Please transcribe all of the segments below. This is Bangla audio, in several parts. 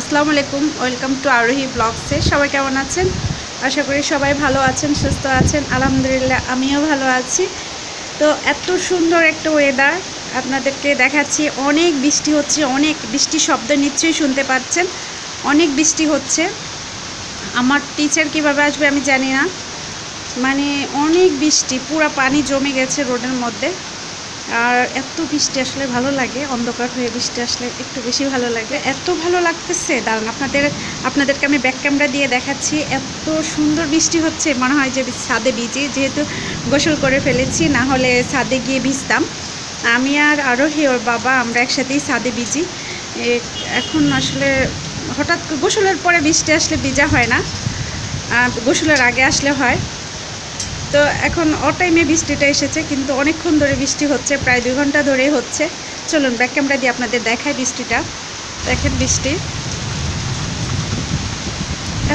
আসসালামু আলাইকুম, ওয়েলকাম টু আরোহী ব্লগসে। সবাই কেমন আছেন? আশা করি সবাই ভালো আছেন, সুস্থ আছেন। আলহামদুলিল্লাহ, আমিও ভালো আছি। তো এত সুন্দর একটা ওয়েদার আপনাদেরকে দেখাচ্ছি। অনেক বৃষ্টি হচ্ছে, অনেক বৃষ্টি শব্দ নিশ্চয়ই শুনতে পাচ্ছেন। অনেক বৃষ্টি হচ্ছে। আমার টিচার কীভাবে আসবে আমি জানি না। মানে অনেক বৃষ্টি, পুরো পানি জমে গেছে রোডের মধ্যে। আর এত বৃষ্টি আসলে ভালো লাগে, অন্ধকার হয়ে বৃষ্টি আসলে একটু বেশি ভালো লাগে। এত ভালো লাগতেছে দাঁড়ান আপনাদের, আপনাদেরকে আমি ব্যাক ক্যামেরা দিয়ে দেখাচ্ছি, এত সুন্দর বৃষ্টি হচ্ছে, মনে হয় যে ছাদে ভিজি যেহেতু গোসল করে ফেলেছি, না হলে ছাদে গিয়ে ভিজতাম। আমি আর আরোহী ওর বাবা আমরা একসাথেই ছাদে ভিজি। এখন আসলে হঠাৎ গোসলের পরে বৃষ্টি আসলে ভিজা হয় না। গোসলের আগে আসলে হয়। তো এখন ও টাইমে বৃষ্টিটা এসেছে, কিন্তু অনেকক্ষণ ধরে বৃষ্টি হচ্ছে, প্রায় দুই ঘণ্টা ধরেই হচ্ছে। চলুন ব্যাক ক্যামেরা দিয়ে আপনাদের দেখাই বৃষ্টিটা। দেখেন বৃষ্টি।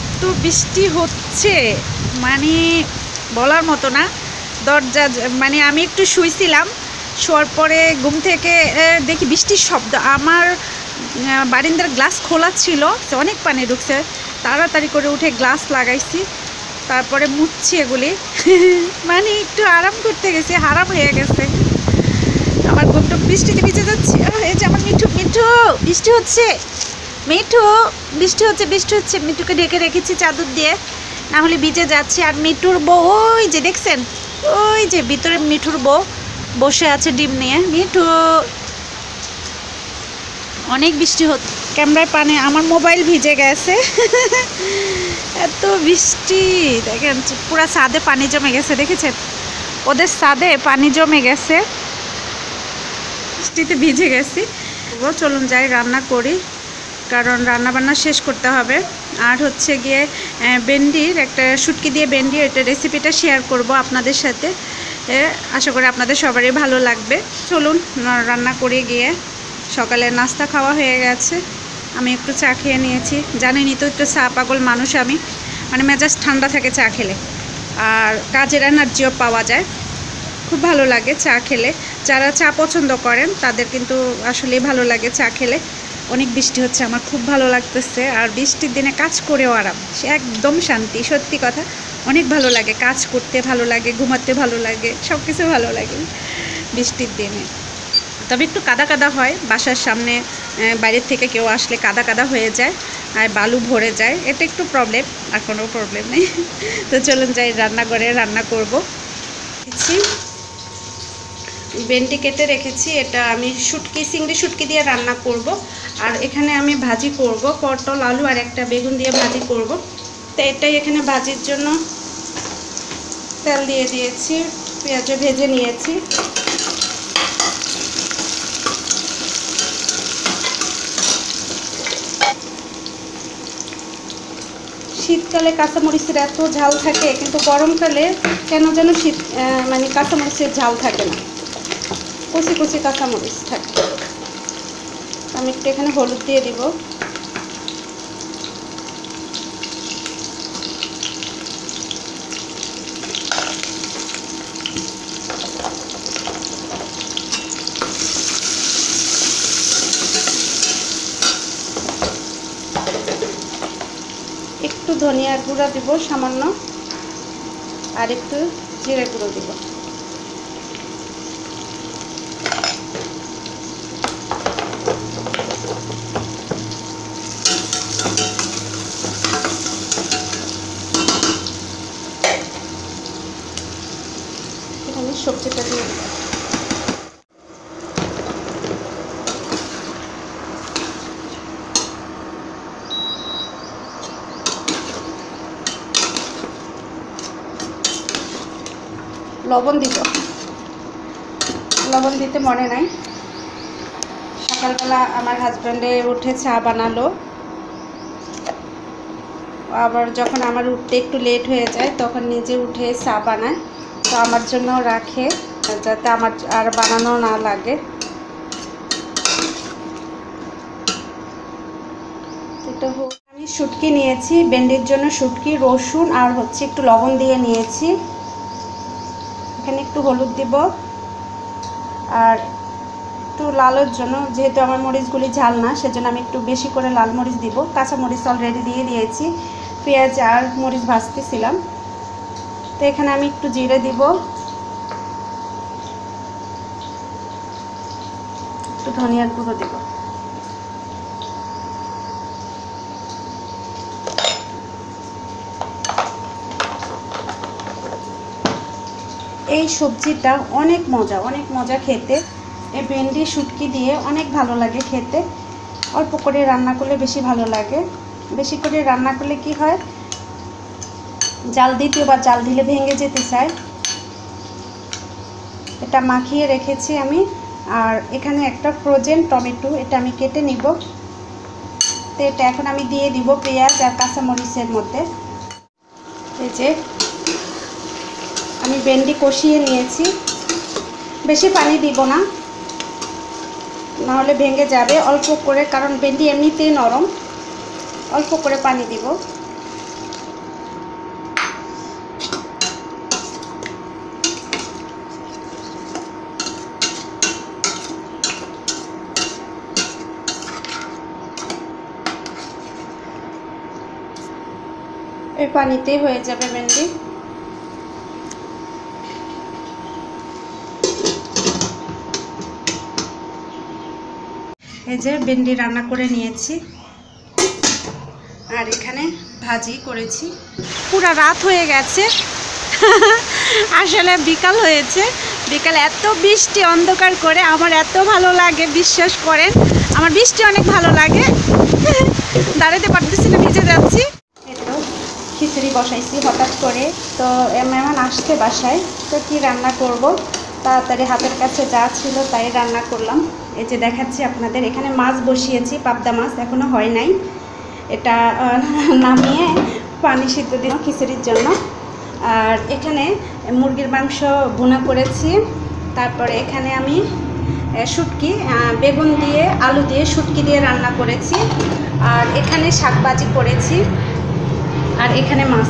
এত বৃষ্টি হচ্ছে মানে বলার মতো না। দরজা মানে আমি একটু শুয়েছিলাম শোয়ার পরে ঘুম থেকে দেখি বৃষ্টির শব্দ। আমার বারিন্দার গ্লাস খোলা ছিল, অনেক পানি ঢুকছে। তাড়াতাড়ি করে উঠে গ্লাস লাগাইছি। তারপরে মুছছি এগুলি। মানে একটু আরাম করতে গেছে, হারাম হয়ে গেছে। আমার ঘুমটা বৃষ্টিতে ভিজে যাচ্ছে। এই যে আমার মিঠু মিঠু, বৃষ্টি হচ্ছে। মিঠু, বৃষ্টি হচ্ছে বৃষ্টি হচ্ছে। মিঠুকে ঢেকে রেখেছি চাদর দিয়ে। না হলে ভিজে যাচ্ছে। আর মিঠুর বউ, ওই যে দেখছেন? ওই যে ভিতরে মিঠুর বউ বসে আছে ডিম নিয়ে। মিঠু, অনেক বৃষ্টি হচ্ছে। ক্যামেরায় পানি আমার মোবাইল ভিজে গেছে। এত বৃষ্টি, দেখেন, পুরা ছাদে পানি জমে গেছে, দেখেছেন? ওদের ছাদে পানি জমে গেছে। বৃষ্টিতে ভিজে গেছি। ও চলুন যাই, রান্না করি, কারণ রান্না বান্না শেষ করতে হবে। আর হচ্ছে গিয়ে বেন্ডির একটা শুটকি দিয়ে বেন্ডি এটা রেসিপিটা শেয়ার করব আপনাদের সাথে। আশা করি আপনাদের সবারই ভালো লাগবে। চলুন রান্না করে গিয়ে। সকালে নাস্তা খাওয়া হয়ে গেছে। আমি একটু চা খেয়ে নিয়েছি। জানেনই তো, একটু চা পাগল মানুষ আমি। মানে মেজাজ ঠান্ডা থাকে চা খেলে। আর কাজের এনার্জিও পাওয়া যায়। খুব ভালো লাগে চা খেলে। যারা চা পছন্দ করেন, তাদের কিন্তু আসলেই ভালো লাগে চা খেলে। অনেক বৃষ্টি হচ্ছে, আমার খুব ভালো লাগতেছে। আর বৃষ্টির দিনে কাজ করেও আরাম। সে একদম শান্তি, সত্যি কথা। অনেক ভালো লাগে, কাজ করতে ভালো লাগে, ঘুমাতে ভালো লাগে সব কিছু ভালো লাগে বৃষ্টির দিনে। তবে একটু কাদা কাদা হয়, বাসার সামনে বাইরের থেকে কেউ আসলে কাদা কাদা হয়ে যায় আর বালু ভরে যায়। এটা একটু প্রবলেম আর কোনো প্রবলেম নেই। তো চলুন যাই, রান্নাঘরে রান্না করব। ভেন্ডি কেটে রেখেছি। এটা আমি শুটকি, চিংড়ি শুটকি দিয়ে রান্না করব। আর এখানে আমি ভাজি করব, পটল, আলু আর একটা বেগুন দিয়ে ভাজি করব। তো এটাই এখানে ভাজির জন্য তেল দিয়ে দিয়েছি, পেঁয়াজও ভেজে নিয়েছি। শীতকালে কাঁচামরিচের এত ঝাল থাকে, কিন্তু গরমকালে কেন যেন শীত মানে কাঁচামরিচের ঝাল থাকে না। কচি কচি কাঁচামরিচ থাকে। আমি একটু এখানে হলুদ দিয়ে দিব। একটু ধনিয়া গুঁড়া দিব সামান্য আর একটু জিরে গুঁড়ো দিব। সবজিটা দিয়ে দিব লবণ দিব লবণ দিতে মনে নাই। সকালবেলা আমার হাজব্যান্ডে উঠে চা বানালো। আবার যখন আমার উঠতে একটু লেট হয়ে যায়, তখন নিজে উঠে চা বানায়। তো আমার জন্য রাখে, যাতে আমার আর বানানো না লাগে। আমি শুটকি নিয়েছি, ভেন্ডির জন্য শুটকি, রসুন আর হচ্ছে একটু লবণ দিয়ে নিয়েছি। একটু হলুদ দিব। আর একটু লালের জন্য, যেহেতু আমার মরিচগুলি ঝাল না, সেজন্য আমি একটু বেশি করে লাল মরিচ দিব। কাঁচা মরিচ অলরেডি দিয়ে দিয়েছি। পেঁয়াজ আর মরিচ ভাজতেছিলাম। তো এখানে আমি একটু জিরে দিব। একটু ধনিয়ার গুঁড়ো দিব। এই সবজিটা অনেক মজা অনেক মজা খেতে। এই ভেন্ডি, শুটকি দিয়ে অনেক ভালো লাগে খেতে। অল্প করে রান্না করলে বেশি ভালো লাগে। বেশি করে রান্না করলে কি হয়? জাল দিতে দ্বিতীয়বার জাল দিলে ভেঙে যেতে চায়। এটা মাখিয়ে রেখেছি আমি। আর এখানে একটা ফ্রোজেন টমেটো, এটা আমি কেটে নিব। তো এটা এখন আমি দিয়ে দিব পেঁয়াজ আর কাঁচামরিচের মধ্যে। এই যে আমি ভেন্ডি কষিয়ে নিয়েছি। বেশি পানি দিব না। নাহলে ভেঙে যাবে অল্প করে, কারণ ভেন্ডি এমনিতেই নরম। অল্প করে পানি দিব। এই পানিতেই হয়ে যাবে ভেন্ডি। এই যে ভেন্ডি রান্না করে নিয়েছি। আর এখানে ভাজি করেছি। পুরা রাত হয়ে গেছে। আসলে বিকাল হয়েছে। বিকাল এত বৃষ্টি অন্ধকার করে আমার এত ভালো লাগে, বিশ্বাস করেন। আমার বৃষ্টি অনেক ভালো লাগে। দাঁড়াতে পারতেছি না, ভিজে যাচ্ছি। খিচুড়ি বসাইছি হঠাৎ করে। তো মেহমান আসছে বাসায়। তো কি রান্না করব? তাড়াতাড়ি হাতের কাছে যা ছিল তাই রান্না করলাম। এই যে দেখাচ্ছি আপনাদের, এখানে মাছ বসিয়েছি, পাবদা মাছ এখনও হয় নাই। এটা নামিয়ে পানি সিদ্ধ দিন খিচুড়ির জন্য। আর এখানে মুরগির মাংস ভুনা করেছি। তারপরে এখানে আমি শুটকি বেগুন দিয়ে, আলু দিয়ে শুটকি দিয়ে রান্না করেছি। আর এখানে শাকবাজি করেছি। আর এখানে মাছ।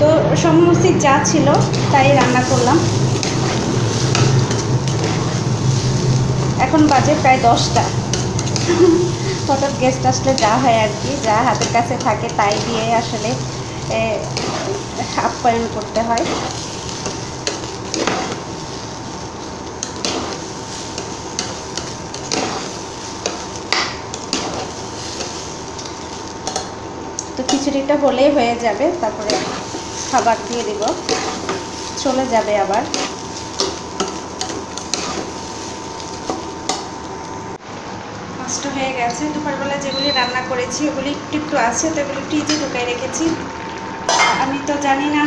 তো সমস্ত যা ছিল, তাই রান্না করলাম। এখন বাজে প্রায় দশটা। হঠাৎ গেস্ট আসলে যা হয় আর কি, যা হাতের কাছে থাকে তাই দিয়ে আসলে আপ্যায়ন করতে হয়। তো খিচুড়িটা হলেই হয়ে যাবে, তারপরে খাবার দিয়ে দিব। চলে যাবে আবার। নষ্ট হয়ে গেছে। দুপুরবেলা যেগুলি রান্না করেছি, ওগুলি একটু একটু আছে, তো এগুলি ফ্রিজে ঢুকাই রেখেছি। আমি তো জানি না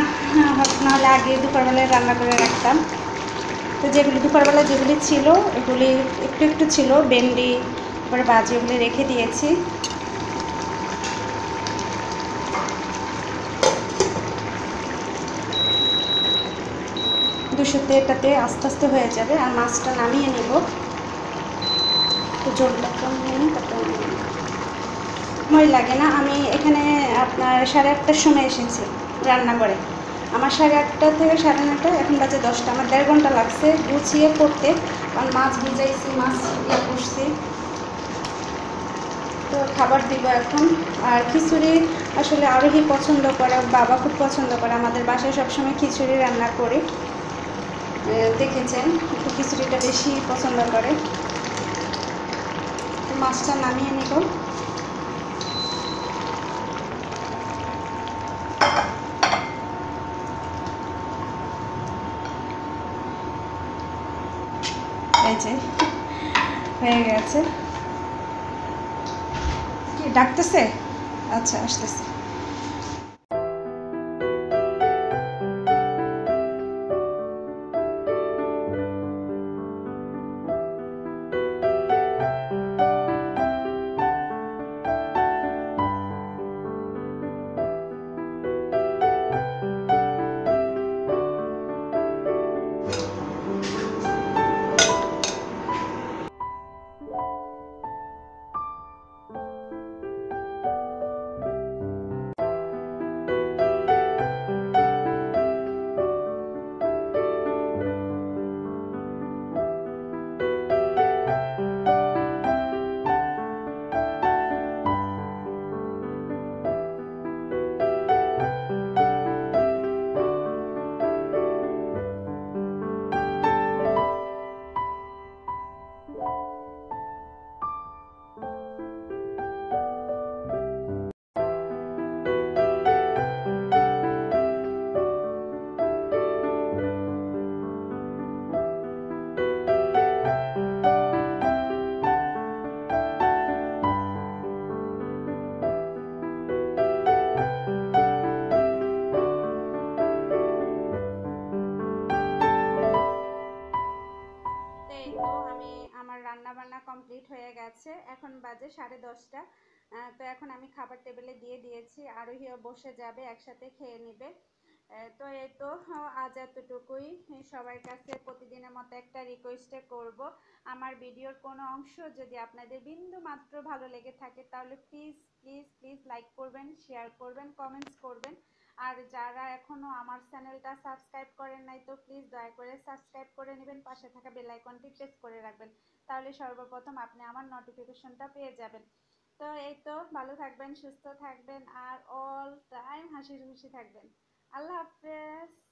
নাহলে আগে দুপুরবেলায় রান্না করে রাখতাম। তো যেগুলি, দুপুরবেলা যেগুলি ছিল এগুলি একটু একটু ছিল, ভেন্ডি, তারপরে বাজি ওগুলি রেখে দিয়েছি। দুশোতে এটাতে আস্তে আস্তে হয়ে যাবে, আর মাছটা নামিয়ে নেব। একটু জলটা তারপরে লাগে না। আমি এখানে আপনার সাড়ে আটটার সময় এসেছি রান্না করে আমার সাড়ে আটটা থেকে সাড়ে নটা এখন বাজে দশটা। আমার দেড় ঘণ্টা লাগছে গুছিয়ে করতে। কারণ মাছ ভিজাইছি, মাছ ইয়ে করছি তো খাবার দিব এখন। আর খিচুড়ি আসলে আরোহী পছন্দ করে, বাবা খুব পছন্দ করে। আমাদের বাসায় সবসময় খিচুড়ি রান্না করি। দেখেছেন খিচুড়িটা বেশি পছন্দ করে। মাছটা নামিয়ে নেব। এই যে হয়ে গেছে। কি ডাকতেছে? আচ্ছা আসতেছে। আরোহীও বসে যাবে, একসাথে খেয়ে নেবে। তো এই তো, আজ এতটুকুই। সবার কাছে প্রতিদিনের মতো একটা রিকোয়েস্টে করব। আমার ভিডিওর কোনো অংশ যদি আপনাদের বিন্দু মাত্র ভালো লেগে থাকে, তাহলে প্লিজ প্লিজ প্লিজ লাইক করবেন শেয়ার করবেন কমেন্টস করবেন। আর যারা এখনও আমার চ্যানেলটা সাবস্ক্রাইব করেন নাই, তো প্লিজ দয়া করে সাবস্ক্রাইব করে নেবেন, পাশে থাকা বেল আইকনটি প্রেস করে রাখবেন। তাহলে সর্বপ্রথম আপনি আমার নোটিফিকেশনটা পেয়ে যাবেন। তো এই তো, ভালো থাকবেন, সুস্থ থাকবেন, আর অল টাইম হাসি খুশি থাকবেন। আল্লাহ হাফেজ।